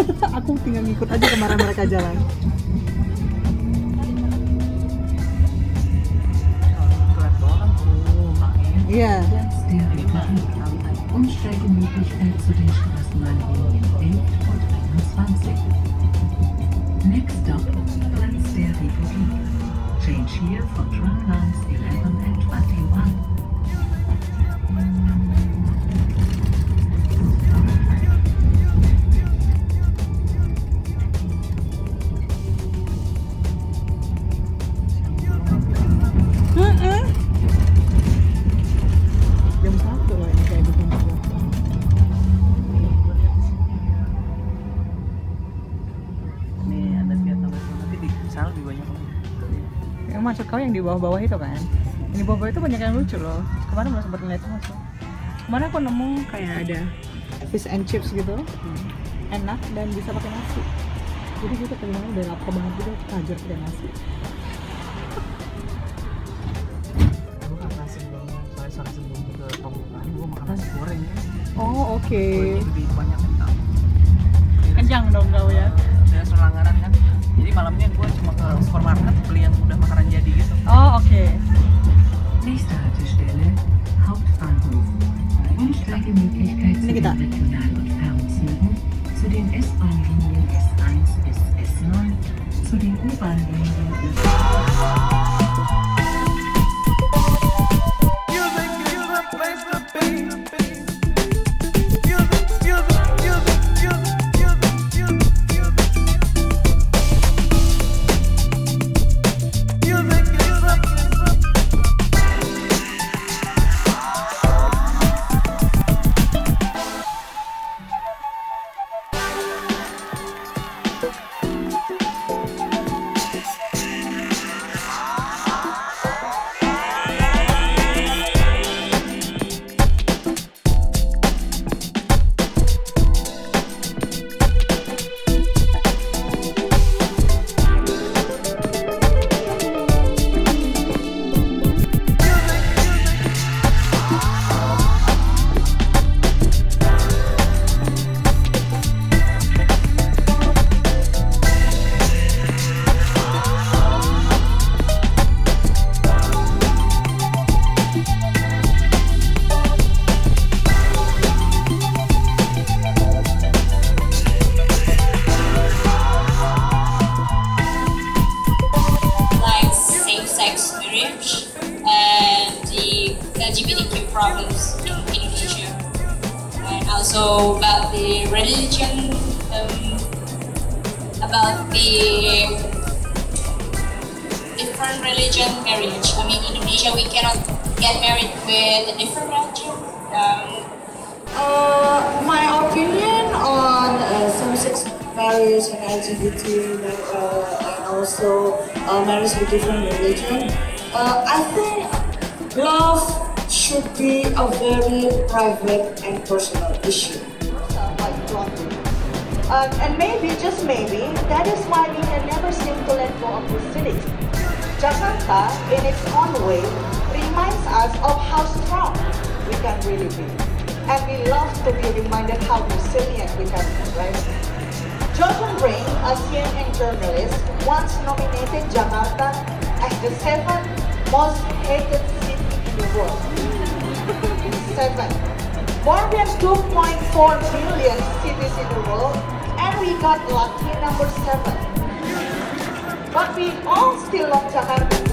aku tinggal ngikut aja kemana mereka jalan Iya. Der Umsteigemöglichkeit zu den Straßenbahnlinien 11 und 21. Next stop, Platz der Republik. Change here for tram lines 11 and 21. Yang maksud kau yang di bawah-bawah itu kan? Yang di bawah-bawah itu banyak yang lucu loh. Kemarin belum sempat ngeliat masuk. Kemarin aku nemu kayak ada fish and chips gitu, enak dan bisa pakai nasi. Jadi gitu kenyangnya udah lapar banget gitu, hajar pakai nasi. Gue kan nasi belum, soalnya sore sebelum ke gue makan nasi goreng ya. Oh oke. Gorengnya lebih banyak. Kenyang dong kau ya. Saya selanggaran kan. Jadi malamnya gue cuma ke supermarket beli yang udah makanan jadi gitu. Oh oke. Nächste Haltestelle, Hauptbahnhof. Umsteigemöglichkeit zu Ini kita. zu den S-Bahn-Linien S1 bis S9, zu den U-Bahn-Linien LGBTQ problems in Indonesia, and also about the religion, um, about the different religion marriage. I mean, in Indonesia we cannot get married with a different religion. Um, Uh, my opinion on uh, same-sex marriage and LGBT uh, and also uh, marriage with different religion. Uh, I think love should be a very private and personal issue. Um, and maybe, just maybe, that is why we can never seem to let go of the city. Jakarta, in its own way, reminds us of how strong we can really be. And we love to be reminded how resilient we can be, right? Jordan Rane, a CNN journalist, once nominated Jakarta as the seventh most hated world. Seven. More than 2.4 billion cities in the world, and we got lucky number seven. But we all still love Jakarta.